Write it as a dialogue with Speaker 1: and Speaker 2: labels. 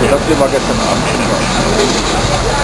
Speaker 1: Also das hier war gestern Abend schon was.